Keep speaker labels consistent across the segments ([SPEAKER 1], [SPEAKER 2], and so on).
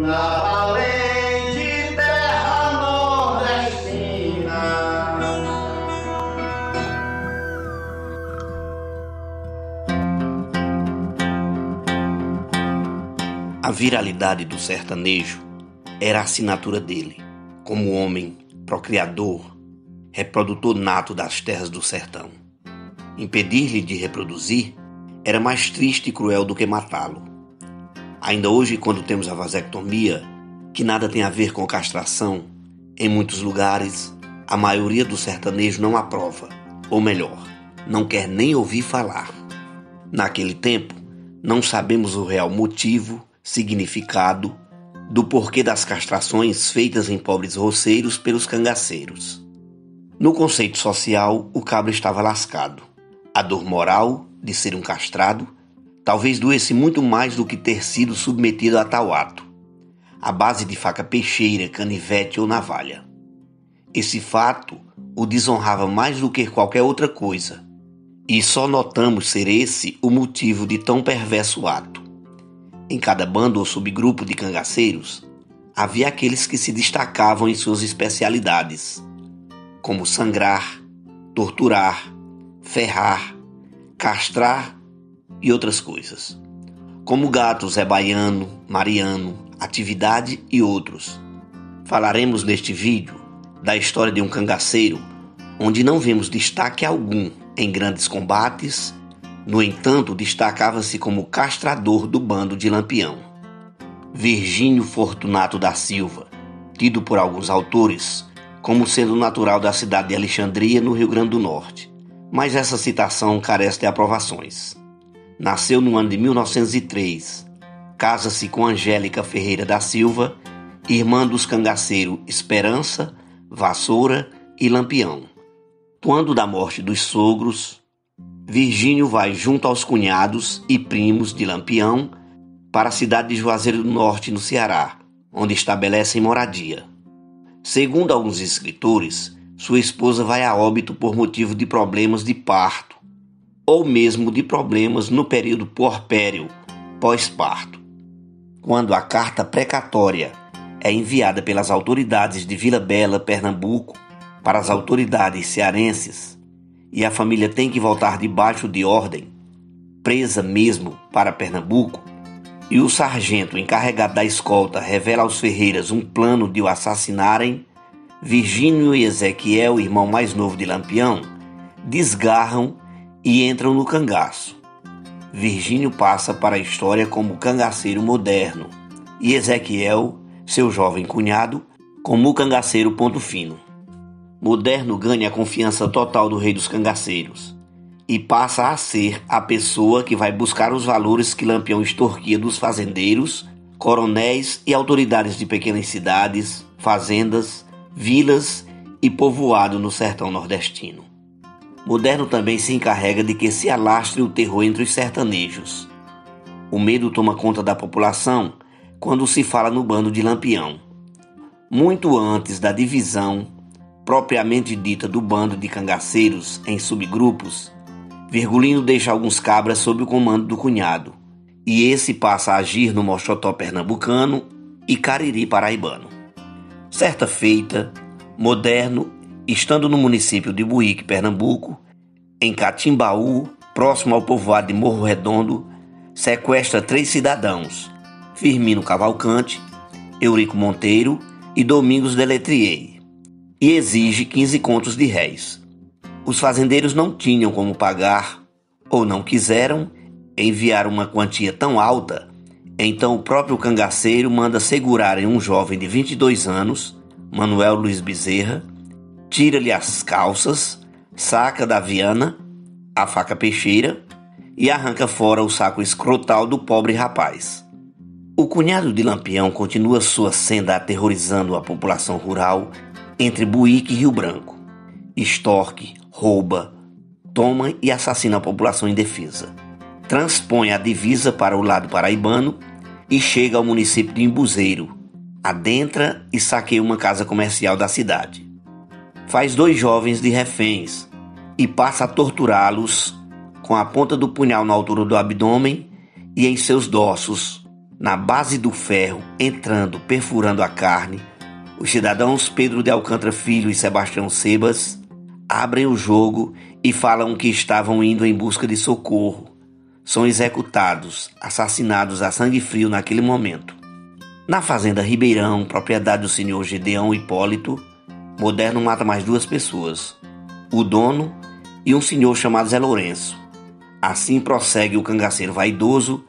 [SPEAKER 1] na valente terra nordestina.
[SPEAKER 2] A viralidade do sertanejo era a assinatura dele, como homem, procriador, reprodutor nato das terras do sertão. Impedir-lhe de reproduzir era mais triste e cruel do que matá-lo. Ainda hoje, quando temos a vasectomia, que nada tem a ver com castração, em muitos lugares, a maioria do sertanejo não aprova, ou melhor, não quer nem ouvir falar. Naquele tempo, não sabemos o real motivo, significado do porquê das castrações feitas em pobres roceiros pelos cangaceiros. No conceito social, o cabra estava lascado. A dor moral de ser um castrado talvez doesse muito mais do que ter sido submetido a tal ato, à base de faca peixeira, canivete ou navalha. Esse fato o desonrava mais do que qualquer outra coisa, e só notamos ser esse o motivo de tão perverso ato. Em cada bando ou subgrupo de cangaceiros, havia aqueles que se destacavam em suas especialidades, como sangrar, torturar, ferrar, castrar e outras coisas. Como gato Zé Baiano, Mariano, Atividade e outros. Falaremos neste vídeo da história de um cangaceiro onde não vemos destaque algum em grandes combates no entanto, destacava-se como castrador do bando de Lampião. Virgínio Fortunato da Silva, tido por alguns autores como sendo natural da cidade de Alexandria, no Rio Grande do Norte, mas essa citação carece de aprovações. Nasceu no ano de 1903, casa-se com Angélica Ferreira da Silva, irmã dos cangaceiros Esperança, Vassoura e Lampião. Quando da morte dos sogros, Virgínio vai junto aos cunhados e primos de Lampião para a cidade de Juazeiro do Norte, no Ceará, onde estabelecem moradia. Segundo alguns escritores, sua esposa vai a óbito por motivo de problemas de parto, ou mesmo de problemas no período porpério, pós-parto. Quando a carta precatória é enviada pelas autoridades de Vila Bela, Pernambuco, para as autoridades cearenses, e a família tem que voltar debaixo de ordem, presa mesmo para Pernambuco, e o sargento encarregado da escolta revela aos Ferreiras um plano de o assassinarem, Virgínio e Ezequiel, irmão mais novo de Lampião, desgarram e entram no cangaço. Virgínio passa para a história como cangaceiro moderno e Ezequiel, seu jovem cunhado, como cangaceiro ponto fino. Moderno ganha a confiança total do rei dos cangaceiros e passa a ser a pessoa que vai buscar os valores que Lampião extorquia dos fazendeiros, coronéis e autoridades de pequenas cidades, fazendas, vilas e povoado no sertão nordestino. Moderno também se encarrega de que se alastre o terror entre os sertanejos. O medo toma conta da população quando se fala no bando de Lampião. Muito antes da divisão propriamente dita do bando de cangaceiros em subgrupos, Virgulino deixa alguns cabras sob o comando do cunhado, e esse passa a agir no Mochotó pernambucano e Cariri paraibano. Certa feita, Moderno, estando no município de Buíque, Pernambuco, em Catimbaú, próximo ao povoado de Morro Redondo, sequestra três cidadãos, Firmino Cavalcante, Eurico Monteiro e Domingos Deletrier e exige 15 contos de réis. Os fazendeiros não tinham como pagar ou não quiseram enviar uma quantia tão alta, então o próprio cangaceiro manda segurarem um jovem de 22 anos, Manuel Luiz Bezerra, tira-lhe as calças, saca da viana, a faca peixeira e arranca fora o saco escrotal do pobre rapaz. O cunhado de Lampião continua sua senda aterrorizando a população rural entre Buíque e Rio Branco. Extorque, rouba, toma e assassina a população indefesa. Transpõe a divisa para o lado paraibano e chega ao município de Embuzeiro. Adentra e saqueia uma casa comercial da cidade. Faz dois jovens de reféns e passa a torturá-los com a ponta do punhal na altura do abdômen e em seus dorsos, na base do ferro, entrando, perfurando a carne, os cidadãos Pedro de Alcântara Filho e Sebastião Sebas abrem o jogo e falam que estavam indo em busca de socorro. São executados, assassinados a sangue frio naquele momento. Na fazenda Ribeirão, propriedade do senhor Gedeão Hipólito, Moderno mata mais duas pessoas, o dono e um senhor chamado Zé Lourenço. Assim prossegue o cangaceiro vaidoso,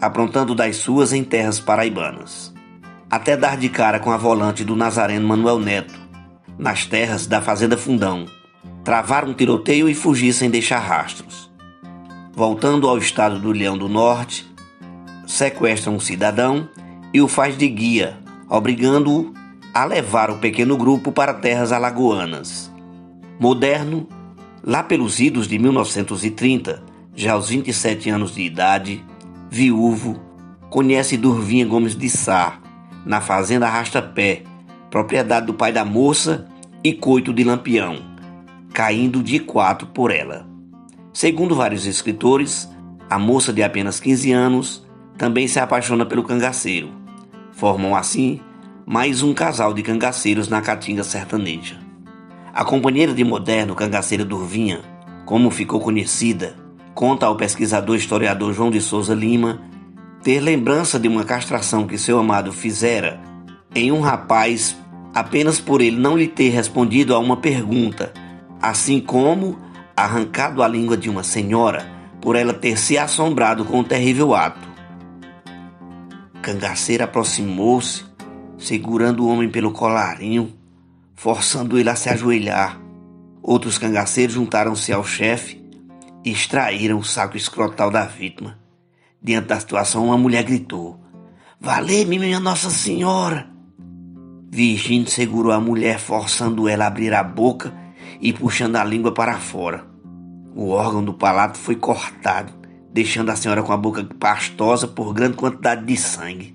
[SPEAKER 2] aprontando das suas em terras paraibanas. Até dar de cara com a volante do nazareno Manuel Neto, nas terras da Fazenda Fundão, travar um tiroteio e fugir sem deixar rastros. Voltando ao estado do Leão do Norte, sequestram um cidadão e o faz de guia, obrigando-o a levar o pequeno grupo para terras alagoanas. Moderno, lá pelos idos de 1930, já aos 27 anos de idade, viúvo, conhece Durvinha Gomes de Sá, na fazenda Arrasta-Pé, propriedade do pai da moça e coito de Lampião, caindo de quatro por ela. Segundo vários escritores, a moça de apenas 15 anos também se apaixona pelo cangaceiro. Formam assim mais um casal de cangaceiros na caatinga sertaneja. A companheira de moderno cangaceira Durvinha, como ficou conhecida, conta ao pesquisador historiador João de Souza Lima ter lembrança de uma castração que seu amado fizera em um rapaz apenas por ele não lhe ter respondido a uma pergunta, assim como arrancado a língua de uma senhora por ela ter se assombrado com o terrível ato. Cangaceira aproximou-se, segurando o homem pelo colarinho, forçando ele a se ajoelhar. Outros cangaceiros juntaram-se ao chefe e extraíram o saco escrotal da vítima. Diante da situação, uma mulher gritou: Valeu-me, minha Nossa Senhora! Virgínia segurou a mulher, forçando ela a abrir a boca e puxando a língua para fora. O órgão do palato foi cortado, deixando a senhora com a boca pastosa por grande quantidade de sangue.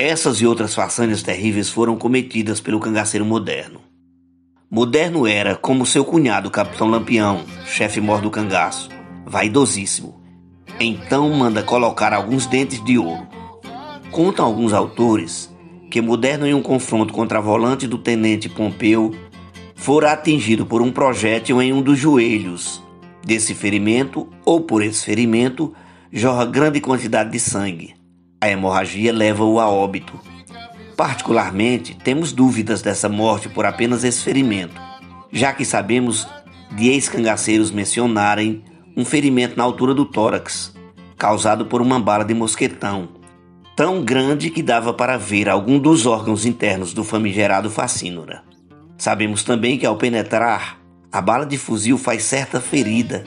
[SPEAKER 2] Essas e outras façanhas terríveis foram cometidas pelo cangaceiro moderno. Moderno era como seu cunhado, Capitão Lampião, chefe mor do cangaço, vaidosíssimo. Então manda colocar alguns dentes de ouro. Contam alguns autores que Moderno, em um confronto contra a volante do tenente Pompeu, fora atingido por um projétil em um dos joelhos. Desse ferimento, ou por esse ferimento, jorra grande quantidade de sangue. A hemorragia leva-o a óbito. Particularmente, temos dúvidas dessa morte por apenas esse ferimento, já que sabemos de ex-cangaceiros mencionarem um ferimento na altura do tórax, causado por uma bala de mosquetão, tão grande que dava para ver algum dos órgãos internos do famigerado facínora. Sabemos também que ao penetrar, a bala de fuzil faz certa ferida.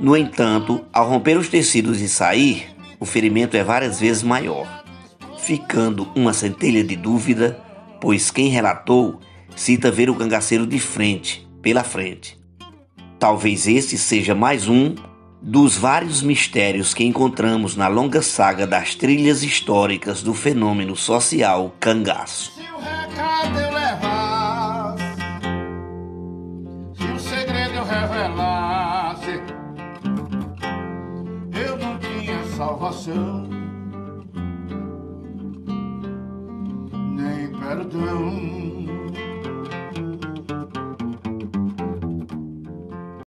[SPEAKER 2] No entanto, ao romper os tecidos e sair, o ferimento é várias vezes maior ficando uma centelha de dúvida, pois quem relatou cita ver o cangaceiro de frente, pela frente. Talvez este seja mais um dos vários mistérios que encontramos na longa saga das trilhas históricas do fenômeno social cangaço.
[SPEAKER 1] Se o recado eu se o segredo eu revelasse, salvação. perdão.